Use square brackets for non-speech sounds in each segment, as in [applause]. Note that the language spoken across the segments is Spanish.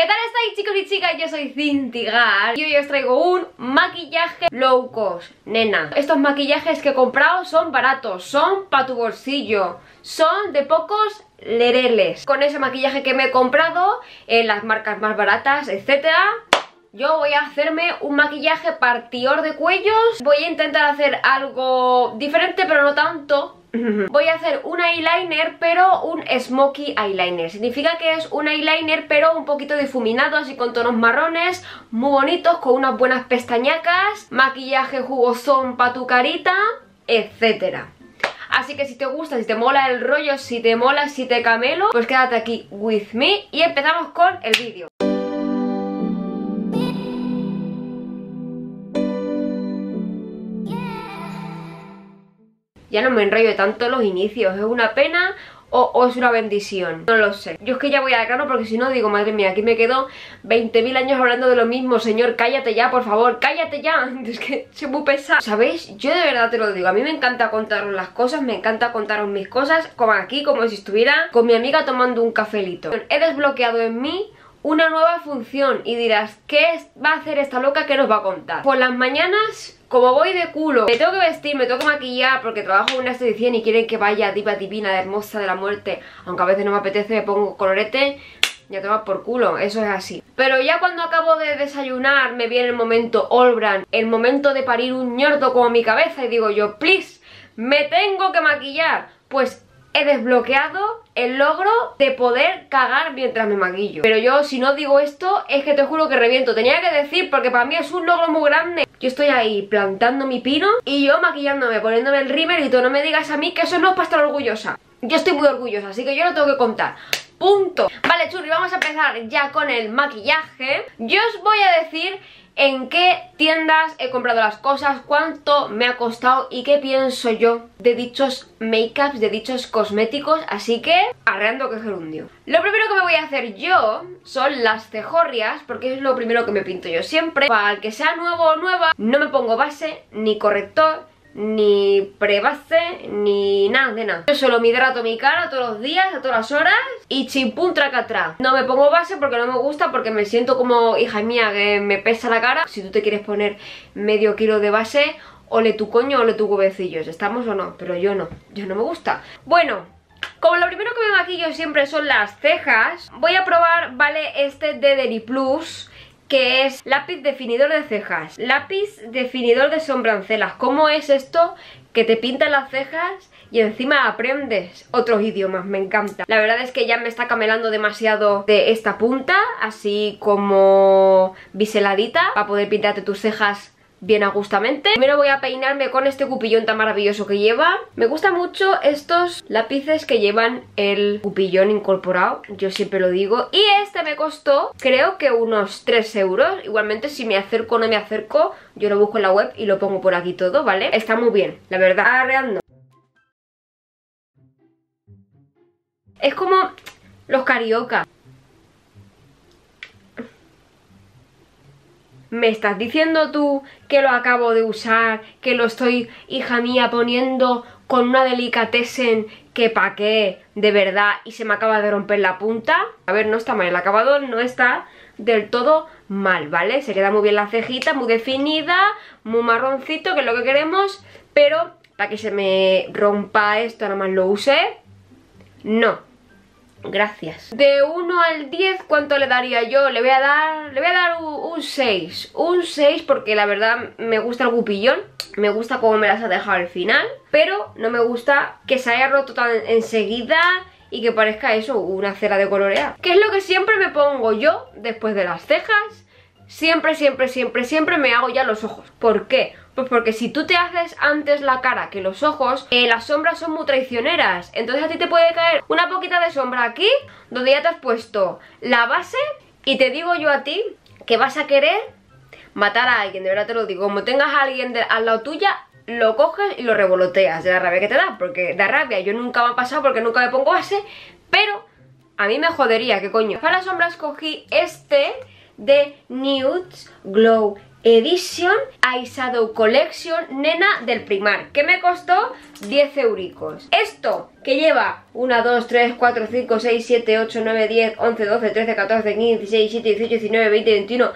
¿Qué tal estáis chicos y chicas? Yo soy Cintigar y hoy os traigo un maquillaje low cost, nena. Estos maquillajes que he comprado son baratos, son para tu bolsillo. Son de pocos lereles. Con ese maquillaje que me he comprado en las marcas más baratas, etcétera yo voy a hacerme un maquillaje partidor de cuellos. Voy a intentar hacer algo diferente pero no tanto Voy a hacer un eyeliner, pero un smoky eyeliner. Significa que es un eyeliner, pero un poquito difuminado, así con tonos marrones Muy bonitos, con unas buenas pestañacas Maquillaje jugosón para tu carita, etcétera. Así que si te gusta, si te mola el rollo, si te mola, si te camelo Pues quédate aquí with me y empezamos con el vídeo ya no me enrollo tanto los inicios, ¿es una pena o, es una bendición? No lo sé. Yo es que ya voy a grano porque si no digo, madre mía, aquí me quedo 20.000 años hablando de lo mismo, señor, cállate ya, por favor, cállate ya, [laughs] es que soy muy pesado. ¿Sabéis? Yo de verdad te lo digo, a mí me encanta contaros las cosas, me encanta contaros mis cosas, como aquí, como si estuviera con mi amiga tomando un cafelito. He desbloqueado en mí una nueva función y dirás, ¿qué va a hacer esta loca que nos va a contar? Por las mañanas como voy de culo, me tengo que vestir, me tengo que maquillar porque trabajo en una exposición y quieren que vaya diva divina, hermosa de la muerte, aunque a veces no me apetece, me pongo colorete, ya te vas por culo, eso es así. Pero ya cuando acabo de desayunar me viene el momento Olbran, el momento de parir un ñordo como mi cabeza y digo yo, please, me tengo que maquillar. Pues he desbloqueado el logro de poder cagar mientras me maquillo. Pero yo si no digo esto es que te juro que reviento. Tenía que decir porque para mí es un logro muy grande. Yo estoy ahí plantando mi pino y yo maquillándome, poniéndome el rímel y tú no me digas a mí que eso no es para estar orgullosa. Yo estoy muy orgullosa, así que yo lo tengo que contar. Punto. Vale churri, vamos a empezar ya con el maquillaje. Yo os voy a decir en qué tiendas he comprado las cosas, cuánto me ha costado y qué pienso yo de dichos make-ups, de dichos cosméticos, así que arreando que gerundio. Lo primero que me voy a hacer yo son las cejorrias, porque es lo primero que me pinto yo siempre. Para el que sea nuevo o nueva, no me pongo base ni corrector, ni prebase, ni nada de nada. Yo solo me hidrato mi cara todos los días, a todas las horas Y chimpún atrás No me pongo base porque no me gusta, porque me siento como hija mía que me pesa la cara. Si tú te quieres poner medio kilo de base Ole tu coño, ole tu huevecillos ¿Estamos o no? Pero yo no, yo no me gusta. Bueno, como lo primero que me maquillo siempre son las cejas Voy a probar, vale, este de Deli Plus que es lápiz definidor de cejas, lápiz definidor de sombrancelas. ¿Cómo es esto que te pinta las cejas y encima aprendes otros idiomas? Me encanta. La verdad es que ya me está camelando demasiado de esta punta, así como biseladita, para poder pintarte tus cejas bien ajustamente Primero voy a peinarme con este cupillón tan maravilloso que lleva. Me gustan mucho estos lápices que llevan el cupillón incorporado Yo siempre lo digo. Y este me costó creo que unos 3 euros. Igualmente si me acerco o no me acerco Yo lo busco en la web y lo pongo por aquí todo, ¿vale? Está muy bien, la verdad. Arreando. Es como los carioca ¿Me estás diciendo tú que lo acabo de usar, que lo estoy, hija mía, poniendo con una delicatessen que pa' qué, de verdad, y se me acaba de romper la punta? A ver, no está mal, el acabado no está del todo mal, ¿vale? Se queda muy bien la cejita, muy definida, muy marroncito, que es lo que queremos, pero para que se me rompa esto, nada más lo use, no. Gracias. De 1 al 10, ¿cuánto le daría yo? Le voy a dar, le voy a dar un, 6. Un 6 porque la verdad me gusta el gupillón. Me gusta cómo me las ha dejado al final. Pero no me gusta que se haya roto tan enseguida y que parezca eso, una cera de colorear. ¿Qué es lo que siempre me pongo yo después de las cejas? Siempre, siempre, siempre, siempre me hago ya los ojos. ¿Por qué? Pues porque si tú te haces antes la cara que los ojos, eh, las sombras son muy traicioneras. Entonces a ti te puede caer una poquita de sombra aquí, donde ya te has puesto la base, y te digo yo a ti que vas a querer matar a alguien, de verdad te lo digo. Como tengas a alguien al lado tuya, lo coges y lo revoloteas de la rabia que te da. Porque de rabia yo nunca me ha pasado porque nunca me pongo base, pero a mí me jodería, ¿qué coño? Para las sombras cogí este de Nudes Glow Edition Eyeshadow Collection Nena del Primar Que me costó 10 euricos. Esto que lleva 1, 2, 3, 4, 5, 6, 7, 8, 9, 10, 11, 12, 13, 14, 15, 16, 17, 18, 19, 20, 21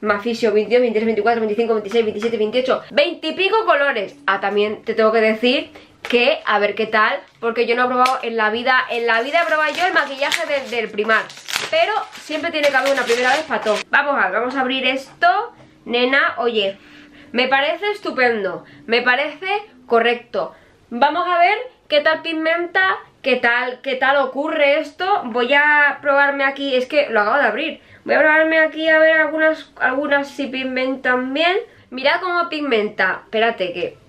Mafisio 22, 23, 24, 25, 26, 27, 28 20 y pico colores. Ah, también te tengo que decir que a ver qué tal Porque yo no he probado en la vida En la vida he probado yo el maquillaje del primar Pero siempre tiene que haber una primera vez para todo. Vamos a ver, vamos a abrir esto Nena, oye, me parece estupendo Me parece correcto Vamos a ver qué tal pigmenta ¿Qué tal, qué tal ocurre esto? Voy a probarme aquí, es que lo acabo de abrir Voy a probarme aquí a ver algunas, algunas si pigmentan bien Mira cómo pigmenta Espérate que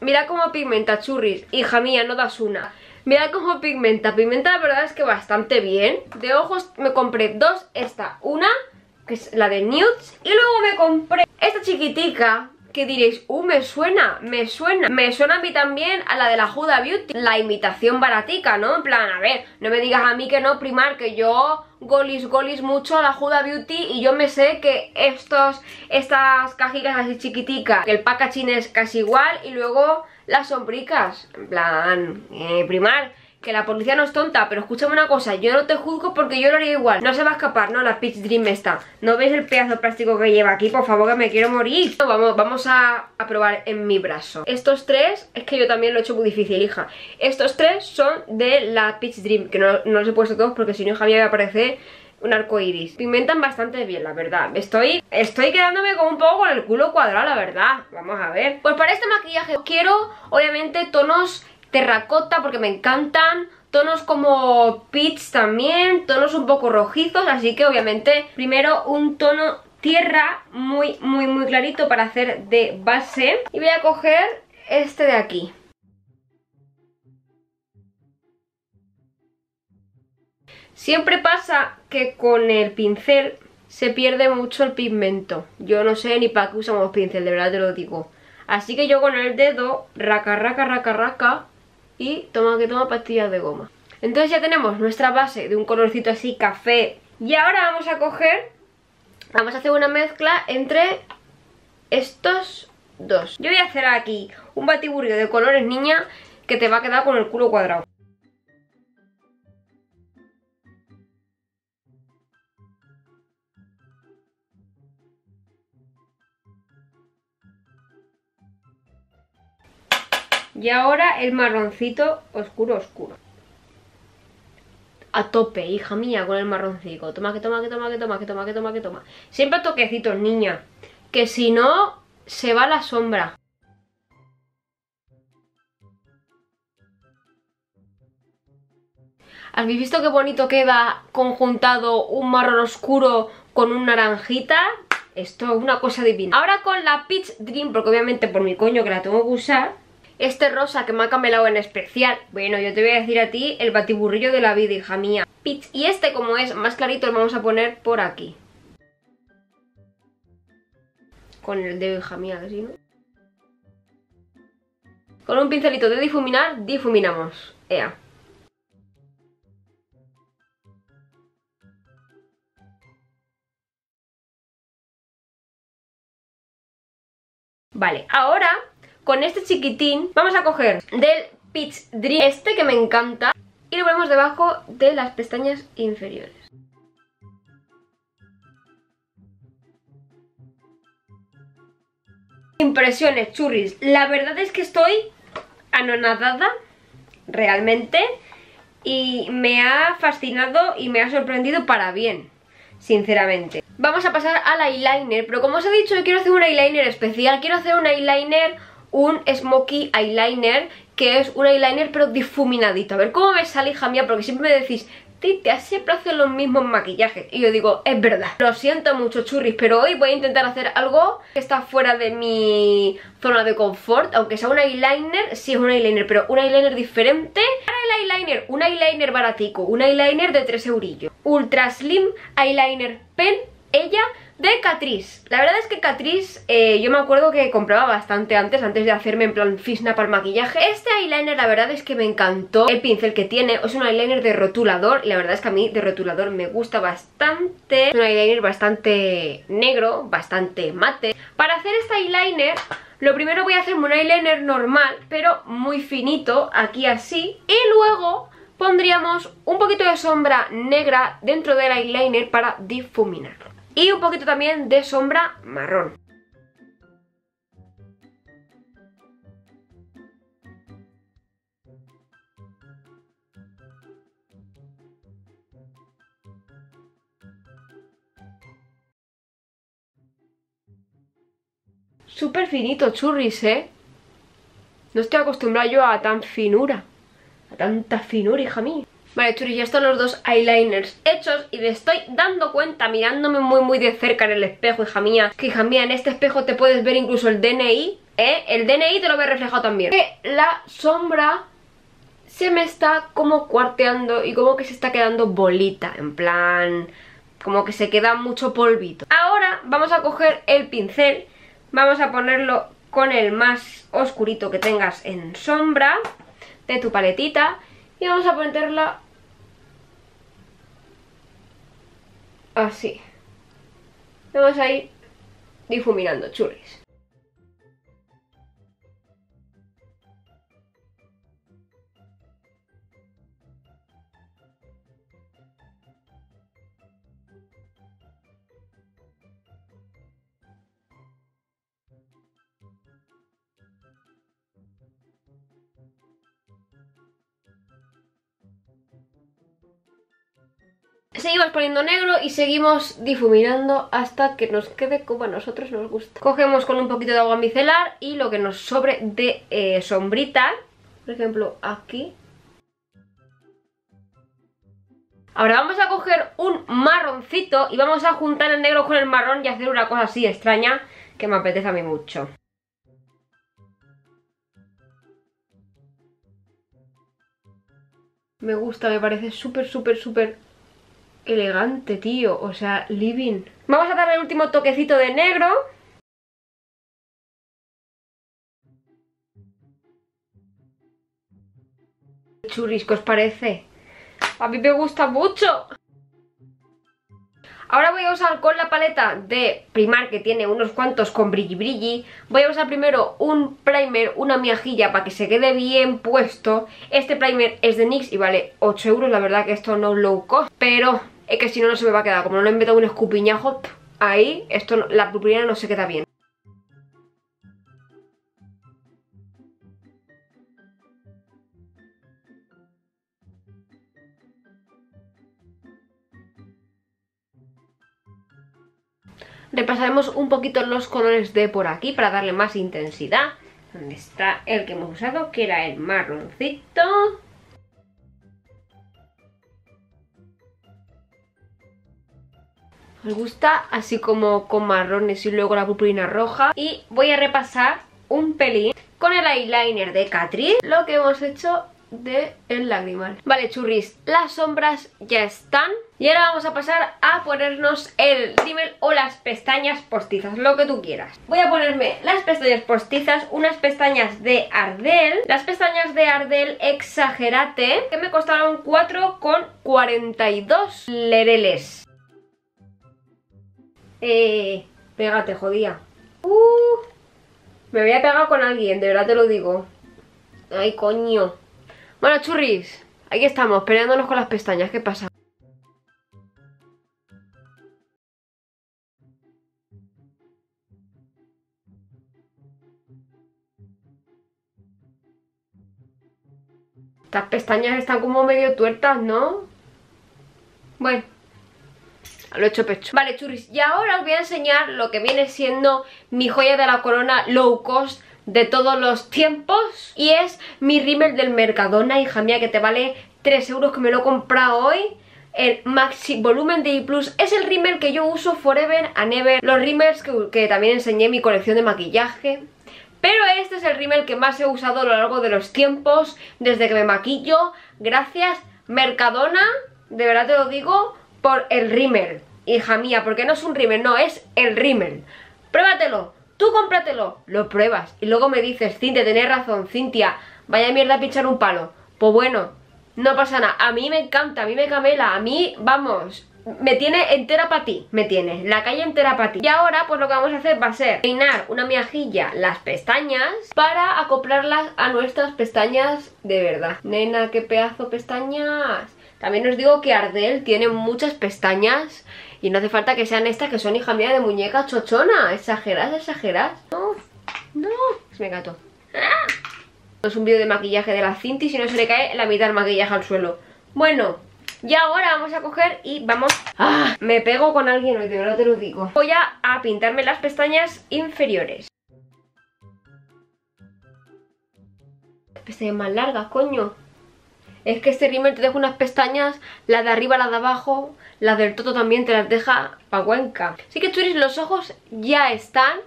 Mira cómo pigmenta, churris. Hija mía, no das una. Mira cómo pigmenta. Pigmenta la verdad es que bastante bien. De ojos me compré dos. Esta, una, que es la de Nudes. Y luego me compré esta chiquitica, que diréis, uh, me suena, me suena Me suena a mí también a la de la Huda Beauty La imitación baratica, ¿no? En plan, a ver, no me digas a mí que no, primar Que yo golis, golis mucho a la Huda Beauty Y yo me sé que estos, estas cajitas así chiquiticas Que el packaging es casi igual Y luego las sombricas En plan, eh, primar que la policía no es tonta, pero escúchame una cosa, yo no te juzgo porque yo lo haría igual. No se va a escapar, ¿no? La Peach Dream está. ¿No veis el pedazo de plástico que lleva aquí? Por favor, que me quiero morir. Vamos, vamos a, probar en mi brazo. Estos tres, es que yo también lo he hecho muy difícil, hija. Estos tres son de la Peach Dream, que no, no los he puesto todos porque si no, hija mía, me aparece un arco iris. Pigmentan bastante bien, la verdad. Estoy, estoy quedándome como un poco con el culo cuadrado, la verdad. Vamos a ver. Pues para este maquillaje quiero, obviamente, tonos terracota porque me encantan tonos como peach también, tonos un poco rojizos, así que obviamente primero un tono tierra muy muy muy clarito para hacer de base y voy a coger este de aquí. Siempre pasa que con el pincel se pierde mucho el pigmento. Yo no sé ni para qué usamos pincel, de verdad te lo digo. Así que yo con el dedo, raca, raca, raca, raca, y toma que toma pastillas de goma. Entonces ya tenemos nuestra base de un colorcito así café. Y ahora vamos a coger, vamos a hacer una mezcla entre estos dos. Yo voy a hacer aquí un batiburrio de colores niña que te va a quedar con el culo cuadrado. Y ahora el marroncito oscuro, oscuro. A tope, hija mía, con el marroncito. Toma, que toma, que toma, que toma, que toma, que toma, que toma. Siempre toquecitos, niña. Que si no, se va la sombra. ¿Habéis visto qué bonito queda conjuntado un marrón oscuro con un naranjita? Esto es una cosa divina. Ahora con la Peach Dream, porque obviamente por mi coño que la tengo que usar, este rosa que me ha camelado en especial. Bueno, yo te voy a decir a ti el batiburrillo de la vida, hija mía. Y este como es más clarito lo vamos a poner por aquí. Con el dedo, hija mía, así, ¿no? Con un pincelito de difuminar, difuminamos. Ea. Vale, ahora con este chiquitín vamos a coger del Peach Dream este que me encanta y lo ponemos debajo de las pestañas inferiores. Impresiones, churris. La verdad es que estoy anonadada, realmente, y me ha fascinado y me ha sorprendido para bien, sinceramente. Vamos a pasar al eyeliner, pero como os he dicho, yo quiero hacer un eyeliner especial, quiero hacer un eyeliner un Smoky Eyeliner que es un eyeliner pero difuminadito. A ver cómo me sale, hija mía, porque siempre me decís, Tite, siempre hacen los mismos maquillajes. Y yo digo, es verdad. Lo siento mucho, churris, pero hoy voy a intentar hacer algo que está fuera de mi zona de confort. Aunque sea un eyeliner, sí es un eyeliner, pero un eyeliner diferente. Para el eyeliner, un eyeliner baratico, un eyeliner de 3 eurillos. Ultra Slim Eyeliner Pen ella de Catrice. La verdad es que Catrice eh, yo me acuerdo que compraba bastante antes, antes de hacerme en plan fisna para el maquillaje. Este eyeliner la verdad es que me encantó El pincel que tiene. Es un eyeliner de rotulador Y la verdad es que a mí de rotulador me gusta bastante. Es un eyeliner bastante negro, bastante mate. Para hacer este eyeliner lo primero voy a hacer un eyeliner normal, pero muy finito, aquí así. Y luego pondríamos un poquito de sombra negra dentro del eyeliner para difuminarlo y un poquito también de sombra marrón. Súper finito churris, ¿eh? No estoy acostumbrada yo a tan finura. A tanta finura, hija mía. Vale, churri, ya están los dos eyeliners hechos y me estoy dando cuenta mirándome muy muy de cerca en el espejo, hija mía. Que hija mía, en este espejo te puedes ver incluso el DNI, ¿eh? El DNI te lo ve reflejado también. Que la sombra se me está como cuarteando y como que se está quedando bolita, en plan... Como que se queda mucho polvito. Ahora vamos a coger el pincel, vamos a ponerlo con el más oscurito que tengas en sombra de tu paletita y vamos a ponerla así. Vamos a ir difuminando churris. Seguimos poniendo negro y seguimos difuminando hasta que nos quede como a nosotros nos gusta. Cogemos con un poquito de agua micelar y lo que nos sobre de eh, sombrita, por ejemplo aquí. Ahora vamos a coger un marroncito y vamos a juntar el negro con el marrón y hacer una cosa así extraña que me apetece a mí mucho. Me gusta, me parece súper, súper, súper elegante, tío. O sea, living. Vamos a darle el último toquecito de negro. Churris, ¿qué os parece? A mí me gusta mucho. Ahora voy a usar con la paleta de Primar que tiene unos cuantos con brilli brilli Voy a usar primero un primer, una miajilla para que se quede bien puesto Este primer es de NYX y vale 8 euros, la verdad que esto no es low cost Pero es que si no, no se me va a quedar. Como no le he metido un escupiñajo, ahí esto la purpurina no se queda bien. Repasaremos un poquito los colores de por aquí para darle más intensidad. ¿Dónde está el que hemos usado? Que era el marroncito. Me gusta así como con marrones y luego la purpurina roja. Y voy a repasar un pelín con el eyeliner de Catrice lo que hemos hecho de el lagrimal. Vale, churris, las sombras ya están. Y ahora vamos a pasar a ponernos el rímel o las pestañas postizas, lo que tú quieras. Voy a ponerme las pestañas postizas, unas pestañas de Ardell. Las pestañas de Ardell Exagerate, que me costaron 4,42 lereles. Eh, pégate, jodía. Uh, me voy a pegar con alguien, de verdad te lo digo. Ay, coño. Bueno, churris, aquí estamos, peleándonos con las pestañas. ¿Qué pasa? Estas pestañas están como medio tuertas, ¿no? Bueno lo he hecho pecho. Vale, churris, y ahora os voy a enseñar lo que viene siendo mi joya de la corona low cost de todos los tiempos Y es mi rímel del Mercadona, hija mía, que te vale 3 euros que me lo he comprado hoy. El Maxi Volumen de E Plus es el rímel que yo uso forever and ever. Los rímels que, que también enseñé en mi colección de maquillaje. Pero este es el rímel que más he usado a lo largo de los tiempos Desde que me maquillo. Gracias Mercadona, de verdad te lo digo por el rímel. hija mía, porque no es un rímel, no, es el rímel. Pruébatelo, tú cómpratelo, lo pruebas y luego me dices, Cintia, tenés razón, Cintia, vaya mierda a pinchar un palo. Pues bueno, no pasa nada, a mí me encanta, a mí me camela, a mí, vamos, me tiene entera para ti, me tiene, la calle entera para ti. Y ahora pues lo que vamos a hacer va a ser peinar una miajilla las pestañas para acoplarlas a nuestras pestañas de verdad. Nena, qué pedazo pestañas. También os digo que Ardell tiene muchas pestañas y no hace falta que sean estas que son hija mía de muñeca chochona. Exageras, exageras. No, no, se me gato. Es un vídeo de maquillaje de la Cinti si no se le cae la mitad del maquillaje al suelo. Bueno, y ahora vamos a coger y vamos... ¡Ah! Me pego con alguien hoy, de verdad te lo digo. Voy a, a pintarme las pestañas inferiores. Pestañas más largas, coño. Es que este rímel te deja unas pestañas, las de arriba, las de abajo, las del toto también te las deja pa' cuenca. Así que churis, los ojos ya están.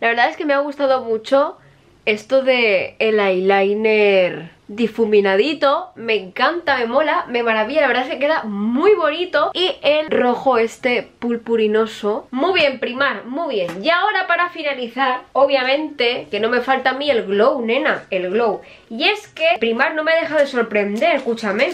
La verdad es que me ha gustado mucho esto de el eyeliner difuminadito, me encanta, me mola, me maravilla, la verdad es que queda muy bonito. Y el rojo este purpurinoso, muy bien primar, muy bien. Y ahora para finalizar, obviamente que no me falta a mí el glow, nena, el glow. Y es que primar no me deja de sorprender, escúchame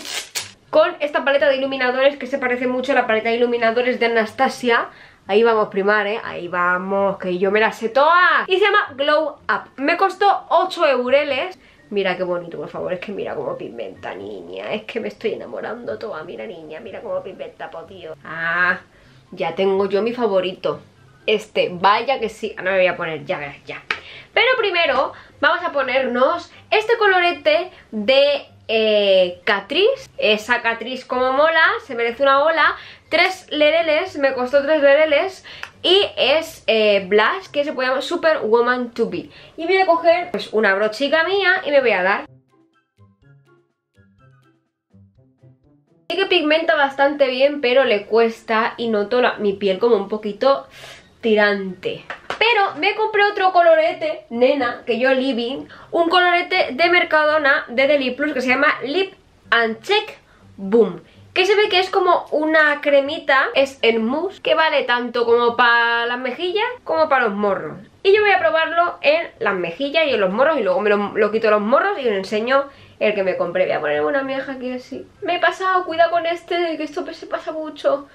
con esta paleta de iluminadores que se parece mucho a la paleta de iluminadores de Anastasia Ahí vamos, primar, ¿eh? Ahí vamos, que yo me las sé todas. Y se llama Glow Up. Me costó 8 eureles. Mira qué bonito, por favor, es que mira cómo pigmenta, niña. Es que me estoy enamorando toda. Mira, niña, mira cómo pigmenta, po, tío. Ah, ya tengo yo mi favorito. Este, vaya que sí. Ah, no me voy a poner, ya verás, ya. Pero primero vamos a ponernos este colorete de eh, Catrice. Esa Catrice como mola, se merece una ola, 3 lereles, me costó 3 lereles y es eh, Blush, que se puede llamar Superwoman to be. Y voy a coger pues, una brochica mía y me voy a dar. Sí que pigmenta bastante bien pero le cuesta y noto la, mi piel como un poquito tirante. Pero me compré otro colorete, nena, que yo living, un colorete de Mercadona de The Plus que se llama Lip and Check Boom que se ve que es como una cremita, es el mousse, que vale tanto como para las mejillas como para los morros. Y yo voy a probarlo en las mejillas y en los morros y luego me lo, quito los morros y os enseño el que me compré. Voy a poner una mieja aquí así. Me he pasado, cuidado con este, que esto se pasa mucho.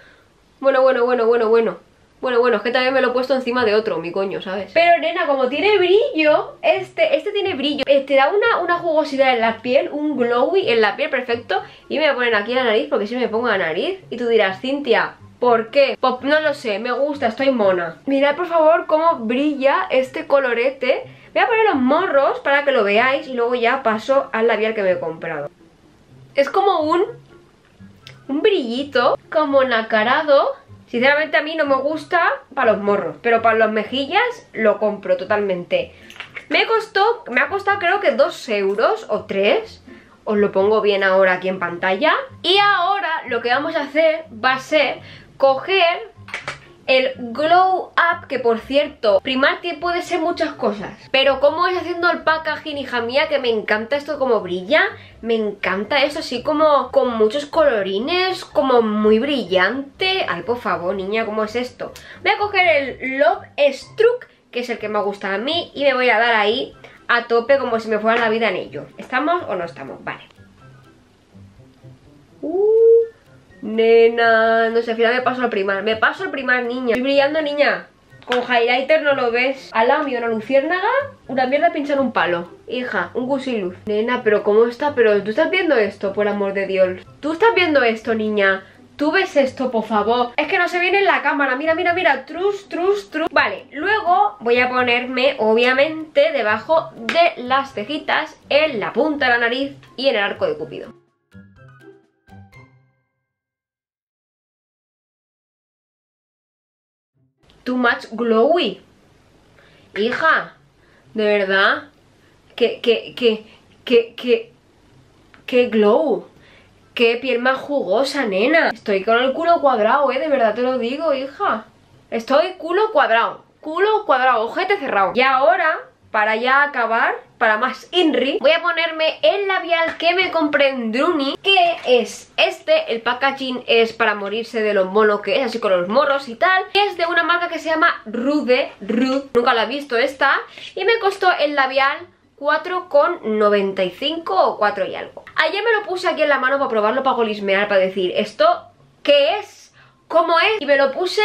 Bueno, bueno, bueno, bueno, bueno. Bueno, bueno, es que también me lo he puesto encima de otro, mi coño, ¿sabes? Pero, nena, como tiene brillo, este este tiene brillo. Eh, te da una, una jugosidad en la piel, un glowy en la piel perfecto. Y me voy a poner aquí la nariz, porque si me pongo la nariz. Y tú dirás, Cintia, ¿Por qué? Pues no lo sé, me gusta, estoy mona Mirad por favor cómo brilla este colorete Voy a poner los morros para que lo veáis Y luego ya paso al labial que me he comprado Es como un... Un brillito Como nacarado Sinceramente a mí no me gusta para los morros, pero para las mejillas lo compro totalmente. Me costó, me ha costado creo que 2 euros o 3. Os lo pongo bien ahora aquí en pantalla. Y ahora lo que vamos a hacer va a ser coger el Glow Up, que por cierto, Primarty puede ser muchas cosas. Pero como es haciendo el packaging, hija mía, que me encanta esto como brilla. Me encanta esto así como con muchos colorines, como muy brillante. Ay, por favor, niña, ¿cómo es esto? Voy a coger el Love Struck, que es el que me gusta a mí, y me voy a dar ahí a tope como si me fuera la vida en ello. ¿Estamos o no estamos? Vale. Nena, no sé, al final me paso al primar Me paso al primar, niña. Estoy brillando, niña. Con highlighter no lo ves. Al lado mío una luciérnaga Una mierda pinchar un palo. Hija, un gusiluz Nena, pero ¿cómo está? Pero tú estás viendo esto, por amor de Dios Tú estás viendo esto, niña ¿Tú ves esto, por favor? Es que no se viene en la cámara. Mira, mira, mira. Trus, trus, trus. Vale, luego voy a ponerme, obviamente Debajo de las cejitas En la punta de la nariz Y en el arco de cupido too much glowy. Hija, de verdad, que, que, que, que, que, glow. Qué piel más jugosa, nena. Estoy con el culo cuadrado, eh, de verdad te lo digo, hija. Estoy culo cuadrado, culo cuadrado, ojete cerrado. Y ahora, para ya acabar, para más Inri, voy a ponerme el labial que me compré en Druni, que es este, el packaging es para morirse de lo mono que es, así con los moros y tal, es de una marca que se llama Rude, Rude, nunca la he visto esta, y me costó el labial 4,95 o 4 y algo. Ayer me lo puse aquí en la mano para probarlo, para golismear, para decir, ¿esto qué es? ¿Cómo es? Y me lo puse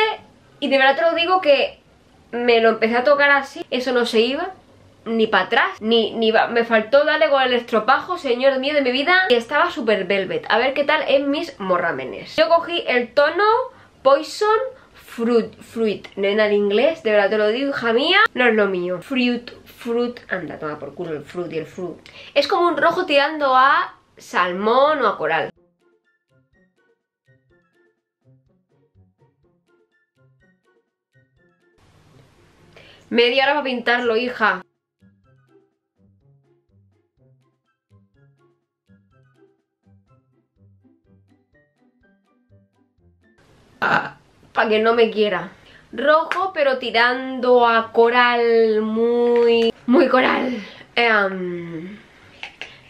y de verdad te lo digo que me lo empecé a tocar así, eso no se iba ni para atrás, ni, ni me faltó darle con el estropajo, señor mío de mi vida, y estaba súper velvet. A ver qué tal en mis morramenes. Yo cogí el tono Poison Fruit, fruit, nena en inglés, de verdad te lo digo, hija mía, no es lo mío. Fruit, fruit, anda, toma por culo el fruit y el fruit. Es como un rojo tirando a salmón o a coral. Media hora para pintarlo, hija. Para que no me quiera. Rojo, pero tirando a coral muy... Muy coral. Em,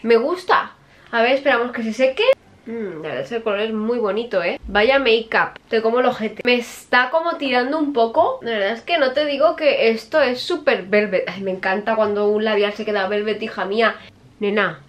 me gusta. A ver, esperamos que se seque. Mmm, la verdad el color es muy bonito, ¿eh? Vaya make-up, te como el ojete Me está como tirando un poco La verdad es que no te digo que esto es súper velvet Ay, me encanta cuando un labial se queda velvet, hija mía Nena,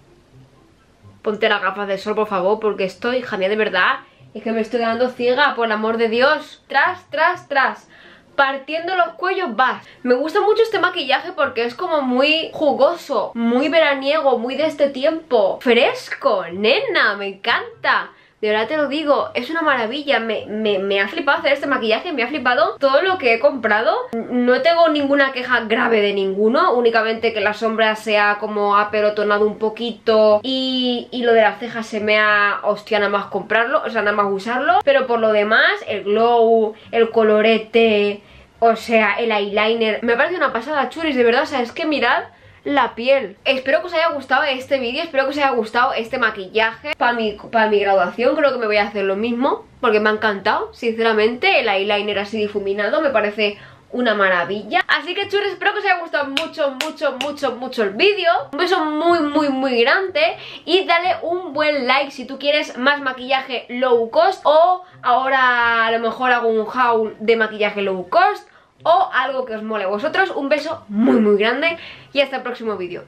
ponte las gafas de sol, por favor Porque esto, hija mía, de verdad es que me estoy quedando ciega, por amor de Dios. Tras, tras, tras. Partiendo los cuellos vas. Me gusta mucho este maquillaje porque es como muy jugoso, muy veraniego, muy de este tiempo. Fresco, nena, me encanta. De verdad te lo digo, es una maravilla, me, me, ha flipado hacer este maquillaje, me ha flipado todo lo que he comprado. No tengo ninguna queja grave de ninguno, únicamente que la sombra sea como aperotonado un poquito y, y lo de las cejas se me ha hostia nada más comprarlo, o sea nada más usarlo. Pero por lo demás, el glow, el colorete, o sea, el eyeliner, me parece una pasada churis, de verdad, o sea, es que mirad la piel. Espero que os haya gustado este vídeo, espero que os haya gustado este maquillaje. Para mi, para mi graduación creo que me voy a hacer lo mismo, porque me ha encantado, sinceramente. El eyeliner así difuminado me parece una maravilla Así que churros, espero que os haya gustado mucho, mucho, mucho, mucho el vídeo Un beso muy, muy, muy grande Y dale un buen like si tú quieres más maquillaje low cost O ahora a lo mejor hago un haul de maquillaje low cost o algo que os mole a vosotros. Un beso muy muy grande y hasta el próximo vídeo.